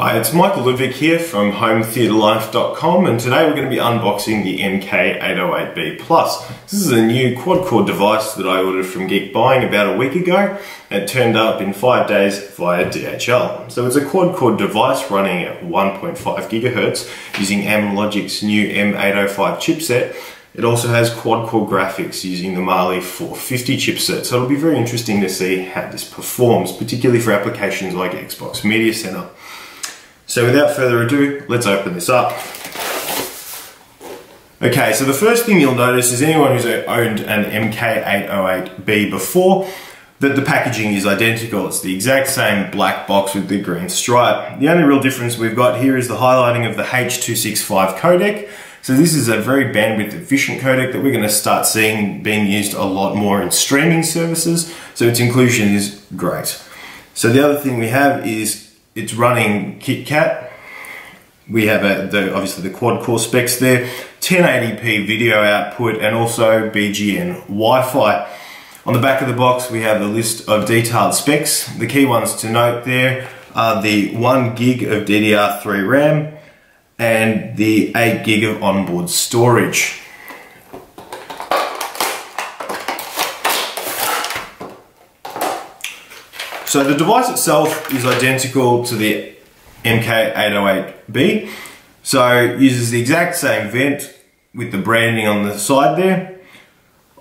Hi, it's Michael Ludwig here from HomeTheatreLife.com and today we're going to be unboxing the MK808B Plus. This is a new quad-core device that I ordered from Geekbuying about a week ago. It turned up in five days via DHL. So it's a quad-core device running at 1.5 gigahertz using Amlogic's new M805 chipset. It also has quad-core graphics using the Mali 450 chipset, so it'll be very interesting to see how this performs, particularly for applications like Xbox Media Center. So without further ado, let's open this up. Okay, so the first thing you'll notice is anyone who's owned an MK808B before, that the packaging is identical. It's the exact same black box with the green stripe. The only real difference we've got here is the highlighting of the H.265 codec. So this is a very bandwidth efficient codec that we're going to start seeing being used a lot more in streaming services. So its inclusion is great. So the other thing we have is it's running KitKat. We have a, the, obviously the quad core specs there, 1080p video output and also BGN Wi-Fi. On the back of the box we have a list of detailed specs. The key ones to note there are the 1 gig of DDR3 RAM and the 8 gig of onboard storage. So the device itself is identical to the MK808B. So uses the exact same vent with the branding on the side there.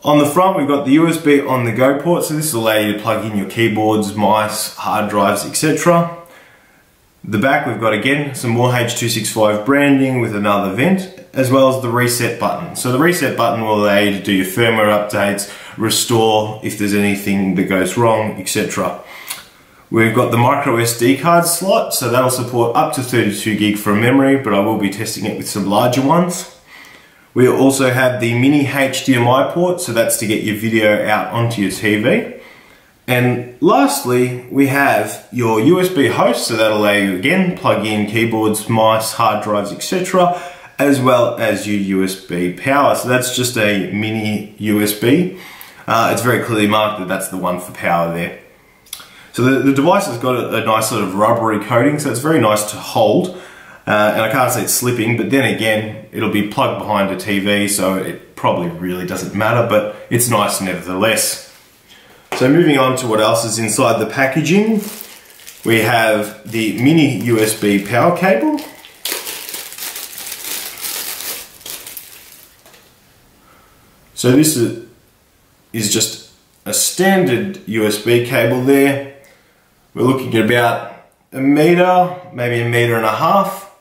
On the front we've got the USB on the go port, so this will allow you to plug in your keyboards, mice, hard drives, etc. The back we've got again some more H265 branding with another vent as well as the reset button. So the reset button will allow you to do your firmware updates, restore if there's anything that goes wrong, etc. We've got the micro SD card slot, so that'll support up to 32 gig for memory, but I will be testing it with some larger ones. We also have the mini HDMI port, so that's to get your video out onto your TV. And lastly, we have your USB host, so that'll allow you again plug in keyboards, mice, hard drives, etc., as well as your USB power. So that's just a mini USB. Uh, it's very clearly marked that that's the one for power there. So the, the device has got a, a, nice sort of rubbery coating, so it's very nice to hold. Uh, and I can't say it's slipping, but then again, it'll be plugged behind a TV, so it probably really doesn't matter, but it's nice nevertheless. So moving on to what else is inside the packaging, we have the mini USB power cable. So this is, is just a standard USB cable there we're looking at about a meter, maybe a meter and a half.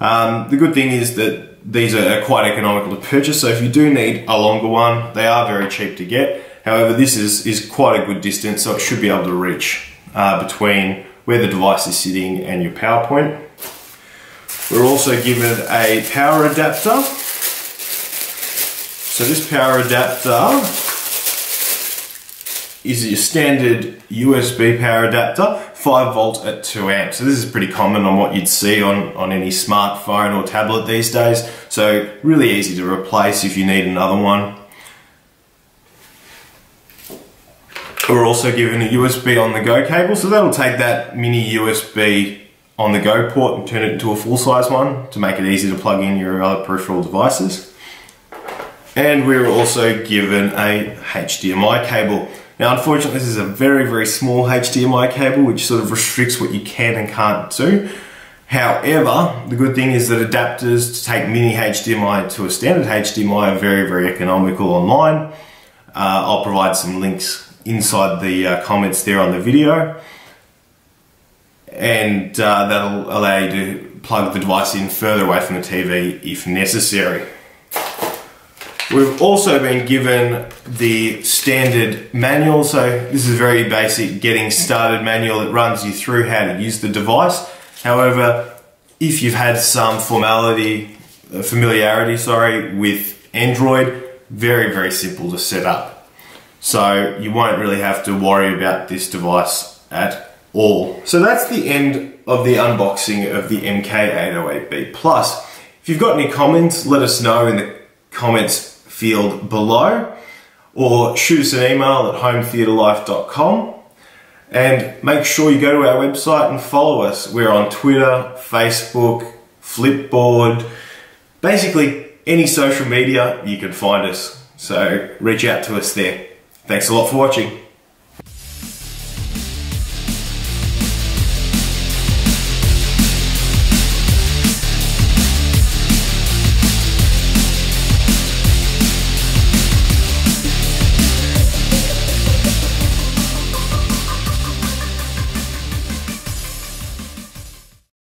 Um, the good thing is that these are quite economical to purchase, so if you do need a longer one, they are very cheap to get. However, this is, is quite a good distance, so it should be able to reach uh, between where the device is sitting and your PowerPoint. We're also given a power adapter. So this power adapter is your standard USB power adapter, 5 volt at 2 amps. So this is pretty common on what you'd see on, on any smartphone or tablet these days. So really easy to replace if you need another one. We're also given a USB on the go cable, so that'll take that mini USB on the go port and turn it into a full size one to make it easy to plug in your other peripheral devices. And we are also given a HDMI cable. Now, unfortunately, this is a very, very small HDMI cable, which sort of restricts what you can and can't do. However, the good thing is that adapters to take mini HDMI to a standard HDMI are very, very economical online. Uh, I'll provide some links inside the uh, comments there on the video. And uh, that'll allow you to plug the device in further away from the TV if necessary. We've also been given the standard manual. So this is a very basic getting started manual. It runs you through how to use the device. However, if you've had some formality, uh, familiarity, sorry, with Android, very, very simple to set up. So you won't really have to worry about this device at all. So that's the end of the unboxing of the MK808B Plus. If you've got any comments, let us know in the comments field below or shoot us an email at hometheatrelife.com And make sure you go to our website and follow us. We're on Twitter, Facebook, Flipboard, basically any social media, you can find us. So reach out to us there. Thanks a lot for watching.